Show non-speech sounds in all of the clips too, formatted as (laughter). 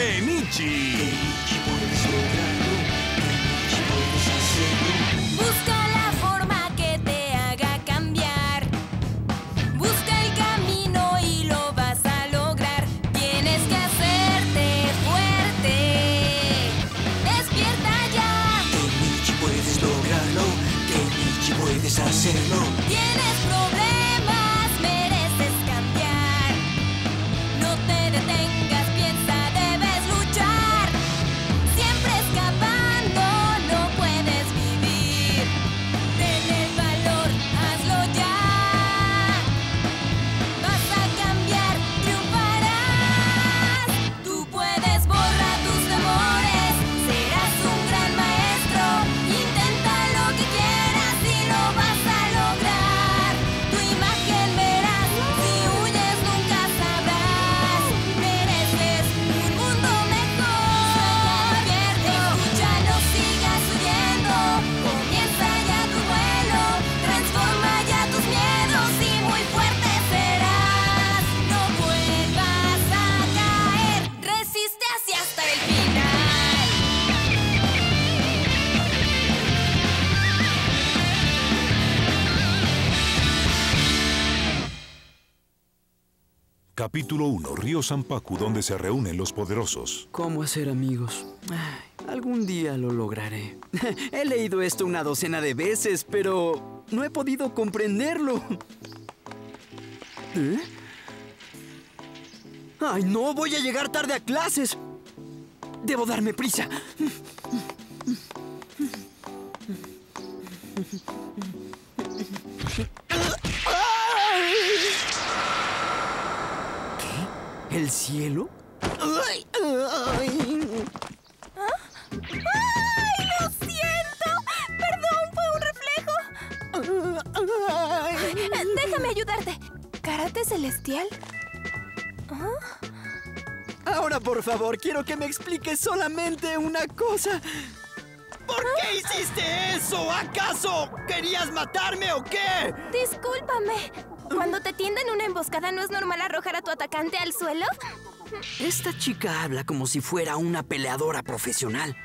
Kenichi. puedes lograrlo, puedes hacerlo. Busca la forma que te haga cambiar. Busca el camino y lo vas a lograr. Tienes que hacerte fuerte. Despierta ya. Kenichi, puedes lograrlo, Kenichi, puedes hacerlo. Tienes Capítulo 1. Río Sampaku, donde se reúnen los poderosos. ¿Cómo hacer amigos? Algún día lo lograré. (laughs) He leído esto una docena de veces, pero no he podido comprenderlo. ¿Eh? ¡Ay, no! Voy a llegar tarde a clases. Debo darme prisa. Cielo? ¡Ay! ¡Ay! ¡Ay, lo siento! Perdón, fue un reflejo. ¡Ay! Eh, Déjame ayudarte. ¿Karate celestial? Ahora, por favor, quiero que me expliques solamente una cosa. ¿Por qué hiciste eso? ¿Acaso querías matarme o qué? Discúlpame. Cuando te tienden una emboscada, ¿no es normal arrojar a tu atacante al suelo? Esta chica habla como si fuera una peleadora profesional.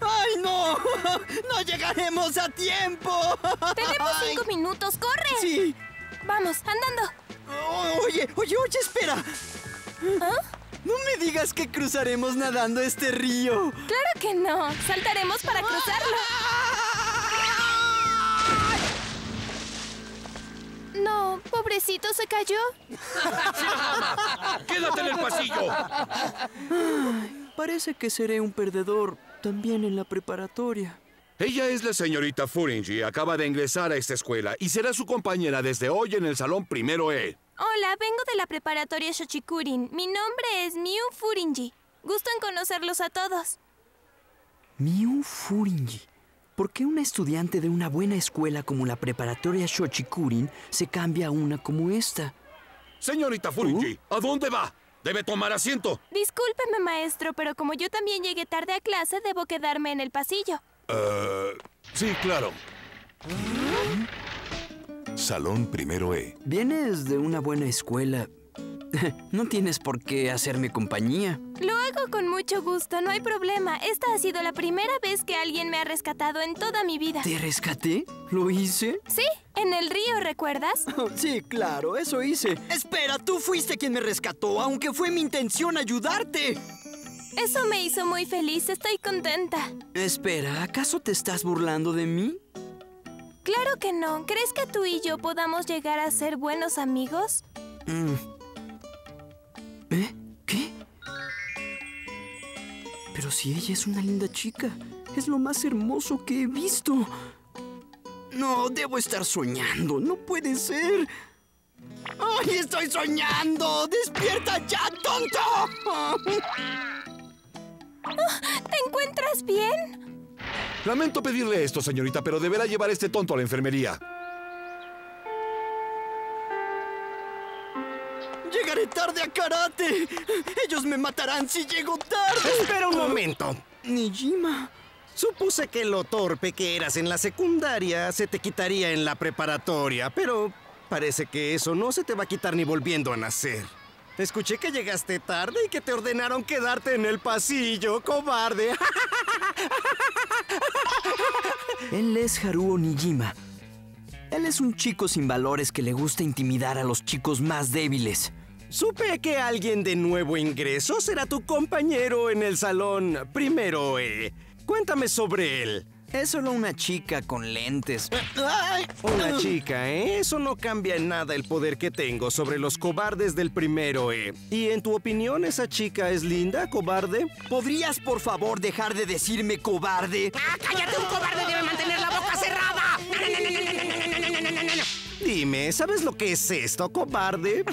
¡Ay, no! (laughs) ¡No llegaremos a tiempo! (laughs) Tenemos Ay, cinco minutos, ¡corre! Sí. Vamos, andando. Oye, oye, oye, espera. ¿Ah? No me digas que cruzaremos nadando este río. Claro que no. Saltaremos para cruzarlo. (laughs) No, pobrecito, se cayó. (laughs) ¡Quédate en el pasillo! Parece que seré un perdedor también en la preparatoria. Ella es la señorita Furingi. Acaba de ingresar a esta escuela y será su compañera desde hoy en el salón primero E. Hola, vengo de la preparatoria Shochikurin. Mi nombre es Miu Furinji. Gusto en conocerlos a todos. Miu Furinji. ¿Por qué una estudiante de una buena escuela como la preparatoria Shochikurin se cambia a una como esta? Señorita Furingi, ¿a dónde va? Debe tomar asiento. Discúlpeme, maestro, pero como yo también llegué tarde a clase, debo quedarme en el pasillo. Eh, sí, claro. Salón primero E. Vienes de una buena escuela. (laughs) No tienes por qué hacerme compañía. Lo hago con mucho gusto, no hay problema. Esta ha sido la primera vez que alguien me ha rescatado en toda mi vida. ¿Te rescaté? ¿Lo hice? Sí, en el río, ¿recuerdas? (laughs) Sí, claro, eso hice. Espera, tú fuiste quien me rescató, aunque fue mi intención ayudarte. Eso me hizo muy feliz, estoy contenta. Espera, ¿acaso te estás burlando de mí? Claro que no. ¿Crees que tú y yo podamos llegar a ser buenos amigos? Mm. ¿Eh? Pero si ella es una linda chica, es lo más hermoso que he visto. No, debo estar soñando, no puede ser. ¡Ay, estoy soñando! ¡Despierta ya, tonto! ¿Te encuentras bien? Lamento pedirle esto, señorita, pero deberá llevar este tonto a la enfermería. Tarde a karate. Ellos me matarán si llego tarde. Espera un momento. Nijima. Supuse que lo torpe que eras en la secundaria se te quitaría en la preparatoria, pero parece que eso no se te va a quitar ni volviendo a nacer. Escuché que llegaste tarde y que te ordenaron quedarte en el pasillo, cobarde. (laughs) Él es Haruo Nijima. Él es un chico sin valores que le gusta intimidar a los chicos más débiles. Supe que alguien de nuevo ingreso será tu compañero en el salón primero, eh. Cuéntame sobre él. Es solo una chica con lentes. Una chica, ¿eh? Eso no cambia en nada el poder que tengo sobre los cobardes del primero, ¿eh? ¿Y en tu opinión esa chica es linda, cobarde? ¿Podrías por favor dejar de decirme cobarde? ¡Ah, cállate! ¡Un cobarde debe mantener la boca ¿sabes lo que es esto, cobarde?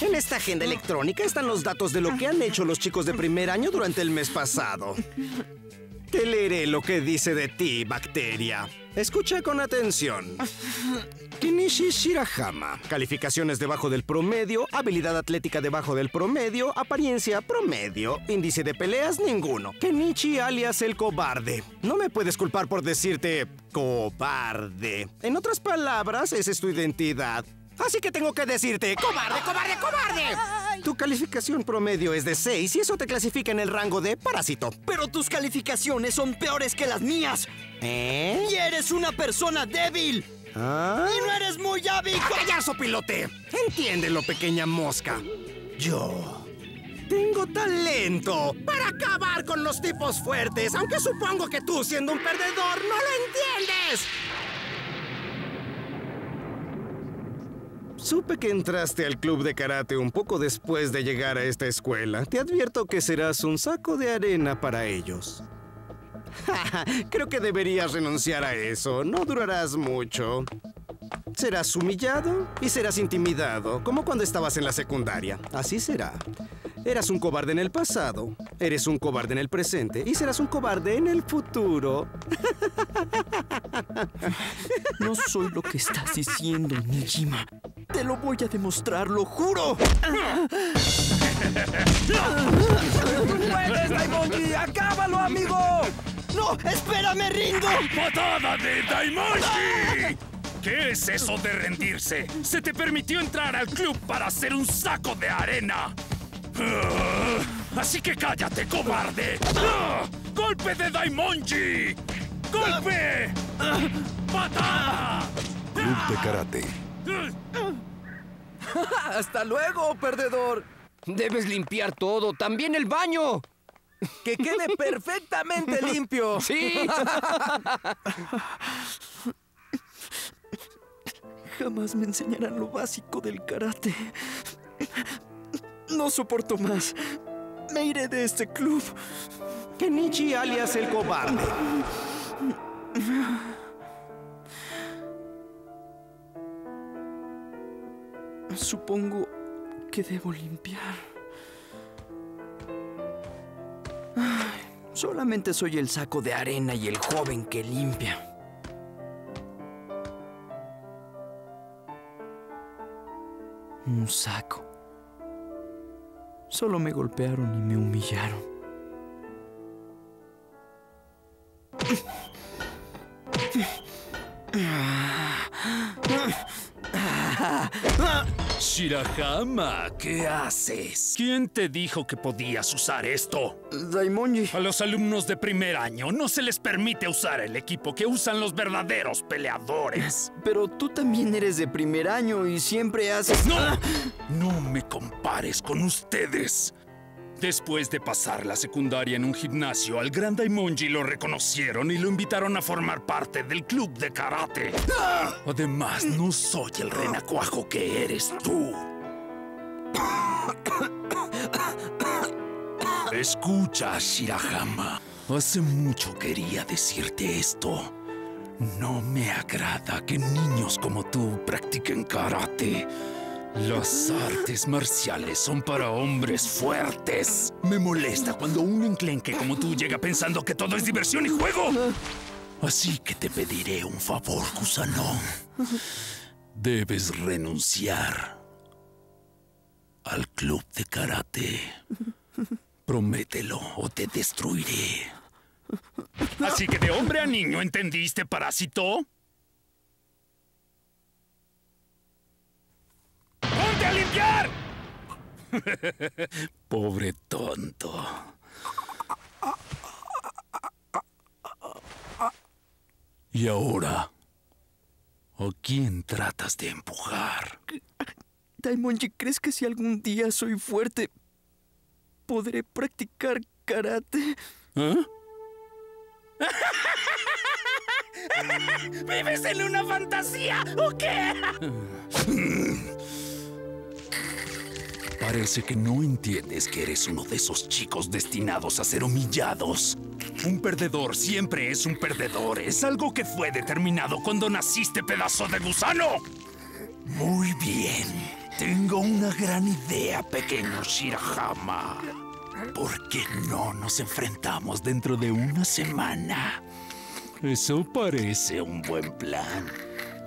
En esta agenda electrónica están los datos de lo que han hecho los chicos de primer año durante el mes pasado. Te leeré lo que dice de ti, bacteria. Escucha con atención. (laughs) Kenichi Shirahama. Calificaciones debajo del promedio, habilidad atlética debajo del promedio, apariencia promedio, índice de peleas ninguno. Kenichi alias el cobarde. No me puedes culpar por decirte cobarde. En otras palabras, esa es tu identidad. Así que tengo que decirte, cobarde, cobarde, cobarde. Tu calificación promedio es de 6 y eso te clasifica en el rango de parásito. Pero tus calificaciones son peores que las mías. ¿Eh? Y eres una persona débil. ¿Ah? Y no eres muy hábil. ¡A callar, sopilote! Entiéndelo, pequeña mosca. Yo tengo talento para acabar con los tipos fuertes, aunque supongo que tú, siendo un perdedor, no lo entiendes. Supe que entraste al club de karate un poco después de llegar a esta escuela. Te advierto que serás un saco de arena para ellos. (laughs) Creo que deberías renunciar a eso. No durarás mucho. Serás humillado y serás intimidado, como cuando estabas en la secundaria. Así será. Eras un cobarde en el pasado, eres un cobarde en el presente y serás un cobarde en el futuro. (laughs) No soy lo que estás diciendo, Nijima. Te lo voy a demostrar, lo juro. ¡Puedes, Daimonji! ¡Acábalo, amigo! ¡No! ¡Espérame, Ringo! ¡Patada de Daimonji! ¿Qué es eso de rendirse? Se te permitió entrar al club para hacer un saco de arena. Así que cállate, cobarde. ¡Golpe de Daimonji! ¡Golpe! ¡Patada! Club de Karate. (laughs) ¡Hasta luego, perdedor! Debes limpiar todo, también el baño. ¡Que quede perfectamente (laughs) limpio! Sí. Jamás me enseñarán lo básico del karate. No soporto más. Me iré de este club. Kenichi alias el cobarde. Supongo que debo limpiar. Solamente soy el saco de arena y el joven que limpia. Un saco. Solo me golpearon y me humillaron. (laughs) Shirahama, ¿qué haces? ¿Quién te dijo que podías usar esto? Daimonji. A los alumnos de primer año no se les permite usar el equipo que usan los verdaderos peleadores. (laughs) Pero tú también eres de primer año y siempre haces... ¡No! No me compares con ustedes. Después de pasar la secundaria en un gimnasio, al gran Daimonji lo reconocieron y lo invitaron a formar parte del club de karate. Además, no soy el renacuajo que eres tú. Escucha, Shirahama. Hace mucho quería decirte esto. No me agrada que niños como tú practiquen karate. Las artes marciales son para hombres fuertes. Me molesta cuando un enclenque como tú llega pensando que todo es diversión y juego. Así que te pediré un favor, Kusanón. Debes renunciar al club de karate. Promételo o te destruiré. Así que de hombre a niño, ¿entendiste, parásito? ¡Ponte a limpiar! (laughs) Pobre tonto. ¿Y ahora? ¿A quién tratas de empujar? Daimonji, ¿crees que si algún día soy fuerte, podré practicar karate? ¿Eh? (laughs) ¿Vives en una fantasía o qué? (laughs) Parece que no entiendes que eres uno de esos chicos destinados a ser humillados. Un perdedor siempre es un perdedor. Es algo que fue determinado cuando naciste, pedazo de gusano. Muy bien. Tengo una gran idea, pequeño Shirahama. ¿Por qué no nos enfrentamos dentro de una semana? Eso parece un buen plan.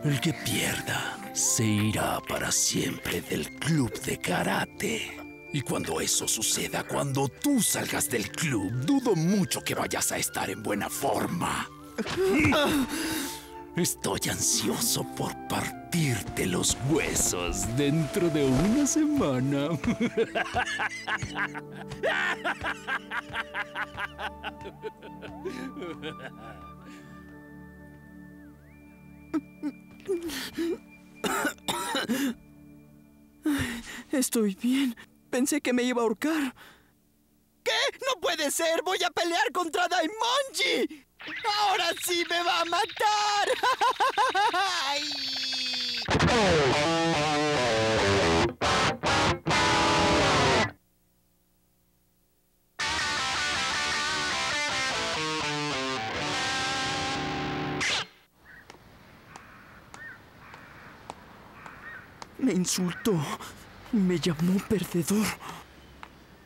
El que pierda se irá para siempre del club de karate. Y cuando eso suceda, cuando tú salgas del club, dudo mucho que vayas a estar en buena forma. Estoy ansioso por partirte los huesos dentro de una semana. Estoy bien. Pensé que me iba a ahorcar. ¿Qué? ¡No puede ser! ¡Voy a pelear contra Daimonji! ¡Ahora sí me va a matar! (laughs) ¡Ay! Insultó. Me llamó perdedor.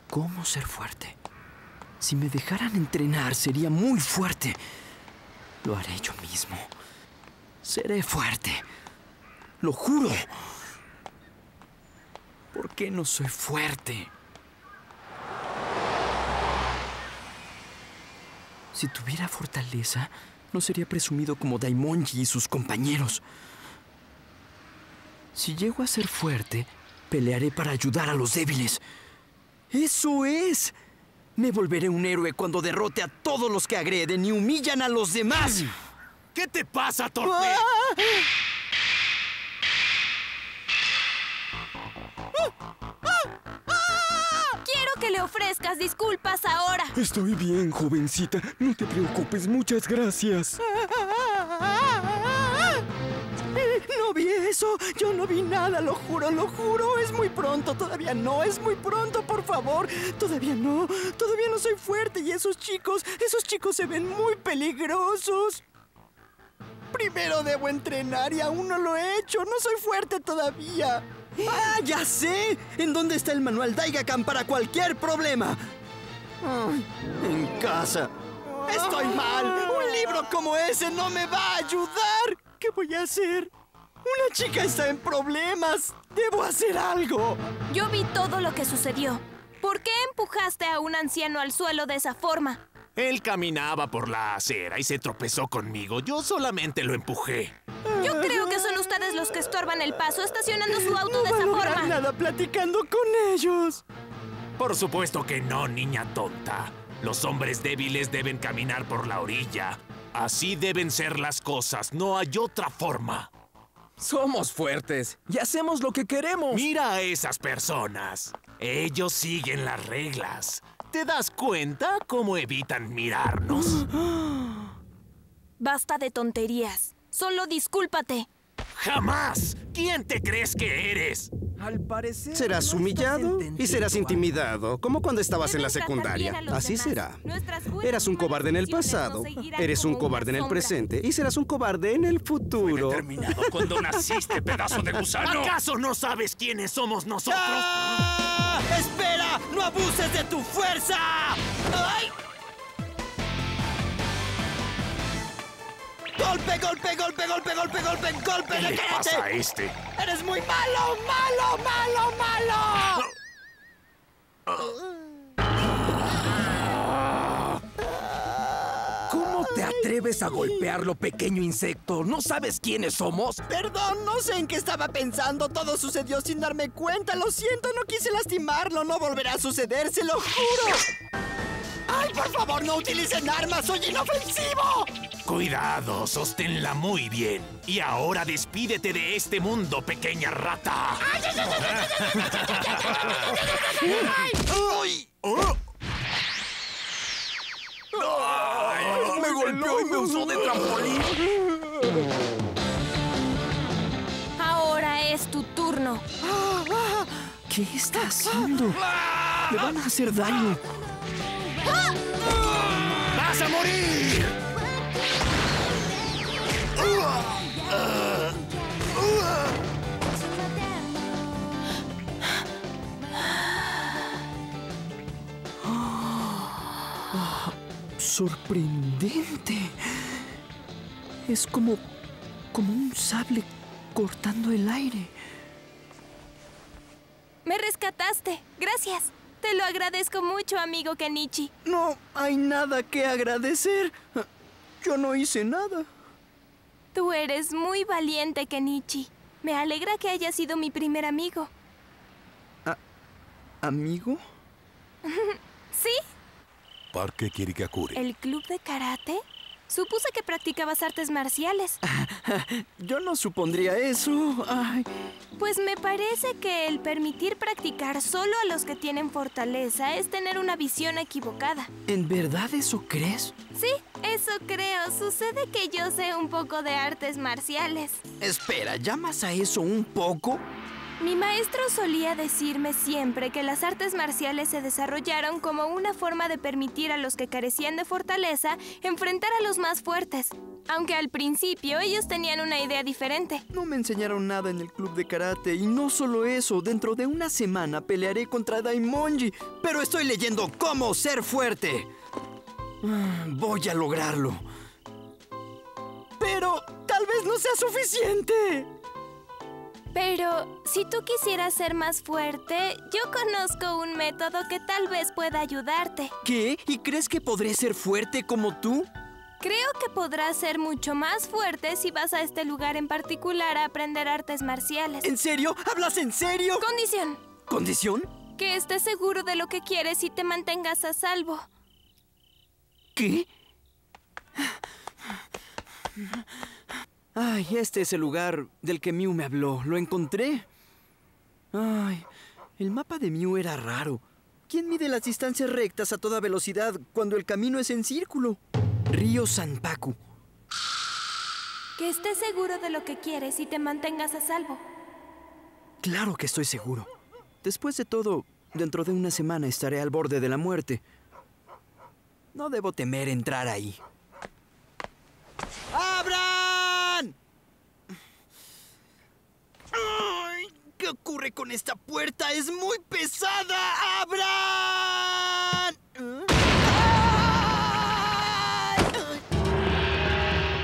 ¿Cómo ser fuerte? Si me dejaran entrenar, sería muy fuerte. Lo haré yo mismo. Seré fuerte. Lo juro. ¿Por qué no soy fuerte? Si tuviera fortaleza, no sería presumido como Daimonji y sus compañeros. Si llego a ser fuerte, pelearé para ayudar a los débiles. ¡Eso es! Me volveré un héroe cuando derrote a todos los que agreden y humillan a los demás. ¿Qué te pasa, torpe? ¡Ah! Quiero que le ofrezcas disculpas ahora. Estoy bien, jovencita. No te preocupes. Muchas gracias. Yo no vi nada, lo juro, lo juro. Es muy pronto. Todavía no. Es muy pronto, por favor. Todavía no. Todavía no soy fuerte. Y esos chicos, esos chicos se ven muy peligrosos. Primero debo entrenar y aún no lo he hecho. No soy fuerte todavía. ¡Ah, ya sé! ¿En dónde está el manual Daigakan para cualquier problema? En casa. Estoy mal. Un libro como ese no me va a ayudar. ¿Qué voy a hacer? Una chica está en problemas. Debo hacer algo. Yo vi todo lo que sucedió. ¿Por qué empujaste a un anciano al suelo de esa forma? Él caminaba por la acera y se tropezó conmigo. Yo solamente lo empujé. Yo creo que son ustedes los que estorban el paso estacionando su auto No de esa forma. nada platicando con ellos. Por supuesto que no, niña tonta. Los hombres débiles deben caminar por la orilla. Así deben ser las cosas. No hay otra forma. Somos fuertes y hacemos lo que queremos. Mira a esas personas. Ellos siguen las reglas. ¿Te das cuenta cómo evitan mirarnos? (gasps) Basta de tonterías. Solo discúlpate. ¡Jamás! ¿Quién te crees que eres? Al parecer. Serás no humillado y serás intimidado, como cuando estabas en la secundaria. Así demás. será. Eras un cobarde en el pasado, eres un cobarde en el presente y serás un cobarde en el futuro. Determinado cuando naciste, pedazo de gusano. ¿Acaso no sabes quiénes somos nosotros? ¡Ah! ¡Espera! ¡No abuses de tu fuerza! ¡Ay! ¡Golpe, golpe, golpe, golpe, golpe, golpe, golpe! ¿Qué de le pasa a este? ¡Eres muy malo, malo, malo, malo! ¿Cómo te atreves atreves a golpearlo, pequeño insecto? ¿No sabes quiénes somos? Perdón, no sé en qué estaba pensando. Todo sucedió sin darme cuenta. Lo siento, no quise lastimarlo. No volverá a suceder, se lo juro. ¡Ay, por favor, no utilicen armas! ¡Soy inofensivo! Cuidado, sosténla muy bien. Y ahora despídete de este mundo, pequeña rata. ¡Ay! Me golpeó y me usó de trampolín. Ahora es tu turno. ¿Qué está haciendo? Le van a hacer daño. Sorprendente. Es como. como un sable cortando el aire. Me rescataste. Gracias. Te lo agradezco mucho, amigo Kenichi. No hay nada que agradecer. Yo no hice nada. Tú eres muy valiente, Kenichi. Me alegra que hayas sido mi primer amigo. ¿Amigo? (laughs) ¿Sí? Parque Kirigakure. ¿El club de karate? Supuse que practicabas artes marciales. (laughs) Yo no supondría eso. Ay, Pues me parece que el permitir practicar solo a los que tienen fortaleza es tener una visión equivocada. ¿En verdad eso crees? Sí, eso creo. Sucede que yo sé un poco de artes marciales. Espera, ¿llamas a eso un poco? Mi maestro solía decirme siempre que las artes marciales se desarrollaron como una forma de permitir a los que carecían de fortaleza enfrentar a los más fuertes. Aunque al principio ellos tenían una idea diferente. No me enseñaron nada en el club de karate y no solo eso, dentro de una semana pelearé contra Daimonji, pero estoy leyendo cómo ser fuerte. (sighs) Voy a lograrlo. Pero tal vez no sea suficiente. Pero si tú quisieras ser más fuerte, yo conozco un método que tal vez pueda ayudarte. ¿Qué? ¿Y crees que podré ser fuerte como tú? Creo que podrás ser mucho más fuerte si vas a este lugar en particular a aprender artes marciales. ¿En serio? ¿Hablas en serio? Condición, ¿Condición? que estés seguro de lo que quieres y te mantengas a salvo. ¿Qué? Ay, este es el lugar del que Mew me habló. Lo encontré. Ay, el mapa de Mew era raro. ¿Quién mide las distancias rectas a toda velocidad cuando el camino es en círculo? Río Sanpaku. Que estés seguro de lo que quieres y te mantengas a salvo. Claro que estoy seguro. Después de todo, dentro de una semana estaré al borde de la muerte. No debo temer entrar ahí. ¡Abran! ¡Ay! ¿Qué ocurre con esta puerta? ¡Es muy pesada! ¡Abran!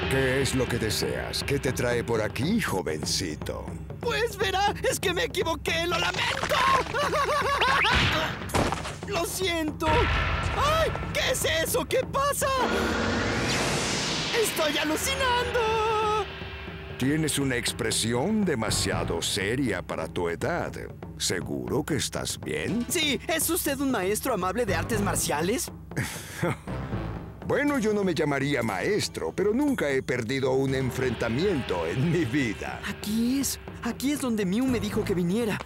¿Qué es lo que deseas? ¿Qué te trae por aquí, jovencito? Pues verá, es que me equivoqué, lo lamento. Lo siento. ¡Ay! ¿Qué es eso? ¿Qué pasa? ¡Estoy alucinando! Tienes una expresión demasiado seria para tu edad. ¿Seguro que estás bien? Sí, ¿es usted un maestro amable de artes marciales? (laughs) Bueno, yo no me llamaría maestro, pero nunca he perdido un enfrentamiento en mi vida. Aquí es. Aquí es donde Mew me dijo que viniera.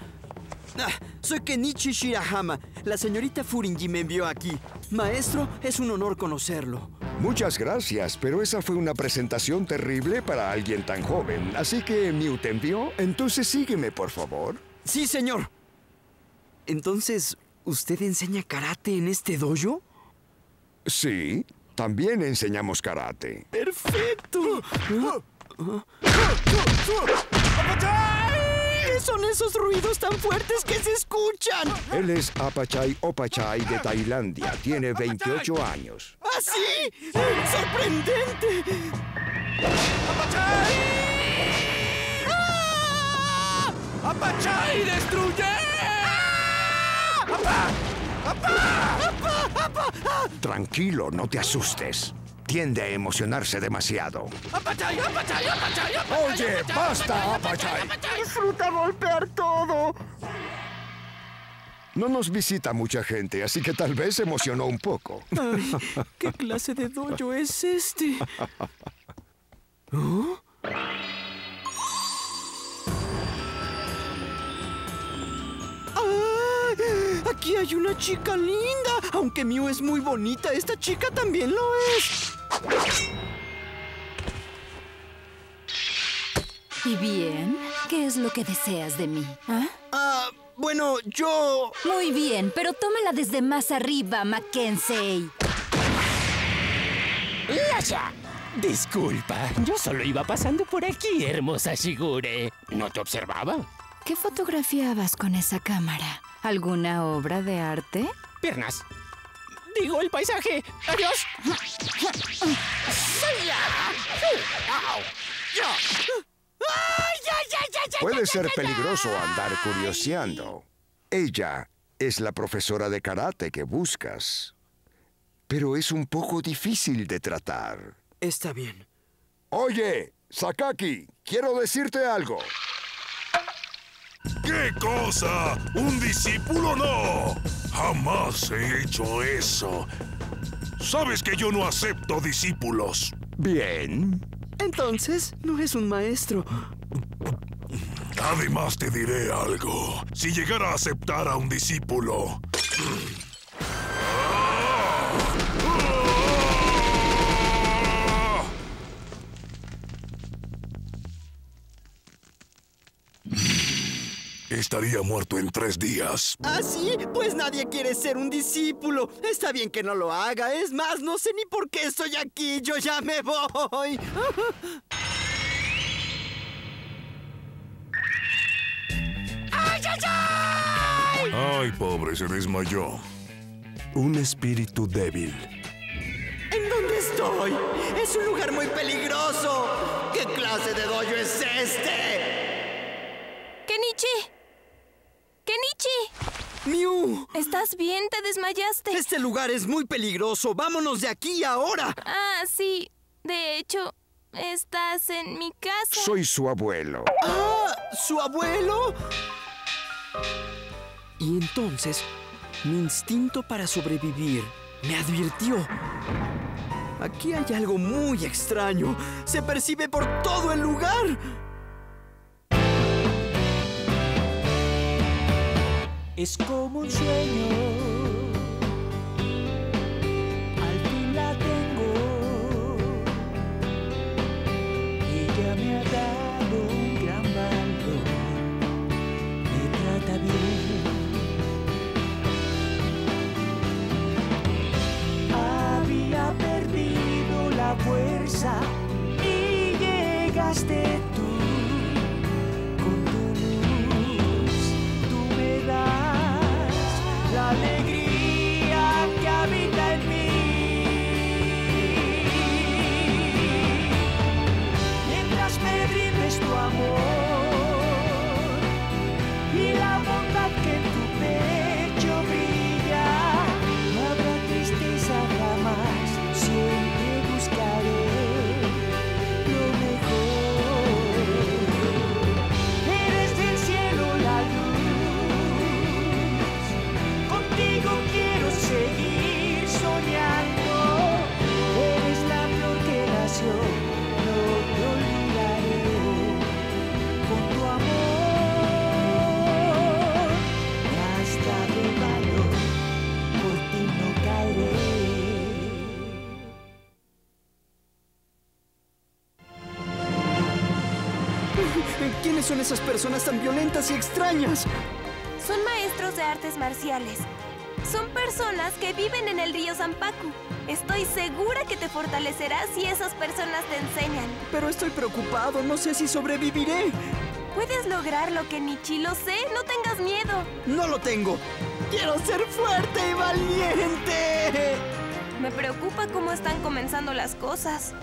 Ah, soy Kenichi Shirahama. La señorita Furinji me envió aquí. Maestro, es un honor conocerlo. Muchas gracias, pero esa fue una presentación terrible para alguien tan joven. Así que Mew te envió. Entonces sígueme, por favor. Sí, señor. Entonces, ¿usted enseña karate en este dojo? Sí, también enseñamos karate. ¡Perfecto! ¿Qué son esos ruidos tan fuertes que se escuchan? Él es Apachai Opachai de Tailandia. Tiene 28 años. ¿Ah, sí? ¡Sorprendente! ¡Ah! ¡Apachai, destruye! Tranquilo, no te asustes. Tiende a emocionarse demasiado. Oye, basta, Apachay. Disfruta golpear todo. No nos visita mucha gente, así que tal vez se emocionó un poco. Ay, ¿Qué clase de dojo es este? ¿Oh? ¡Ay! Aquí hay una chica linda. Aunque Mew es muy bonita, esta chica también lo es. ¿Y bien? ¿Qué es lo que deseas de mí? ¿Ah? Ah, bueno, yo... Muy bien, pero tómala desde más arriba, Mackenzie. ¡Lasha! Disculpa, yo solo iba pasando por aquí, hermosa Shigure. ¿No te observaba? ¿Qué fotografiabas con esa cámara? ¿Alguna obra de arte? Piernas. Digo, el paisaje. ¡Adiós! Puede ser peligroso andar curioseando. Ella es la profesora de karate que buscas. Pero es un poco difícil de tratar. Está bien. Oye, Sakaki, quiero decirte algo. ¿Qué cosa? ¿Un discípulo no? Jamás he hecho eso. Sabes que yo no acepto discípulos. Bien. Entonces, no es un maestro. Además te diré algo. Si llegara a aceptar a un discípulo... Estaría muerto en tres días. ¿Ah, sí? Pues nadie quiere ser un discípulo. Está bien que no lo haga. Es más, no sé ni por qué estoy aquí. Yo ya me voy. (laughs) Ay, pobre, se desmayó. Un espíritu débil. ¿En dónde estoy? Es un lugar muy peligroso. ¿Qué clase de dojo es este? ¡Kenichi! ¡Kenichi! ¿Estás bien? ¿Te desmayaste? Este lugar es muy peligroso. Vámonos de aquí ahora. Ah, sí. De hecho, estás en mi casa. Soy su abuelo. ¡Ah! ¿Su abuelo? Y entonces, mi instinto para sobrevivir me advirtió. Aquí hay algo muy extraño. Se percibe por todo el lugar. Es como un sueño. Al fin la tengo. Ella me ha dado un gran valor. Me trata bien. Había perdido la fuerza y llegaste ¿Quiénes son esas personas tan violentas y extrañas? Son maestros de artes marciales. Son personas que viven en el río Zampacu. Estoy segura que te fortalecerás si esas personas te enseñan. Pero estoy preocupado. No sé si sobreviviré. Puedes lograr lo que Nichi lo sé. No tengas miedo. No lo tengo. Quiero ser fuerte y valiente. Me preocupa cómo están comenzando las cosas.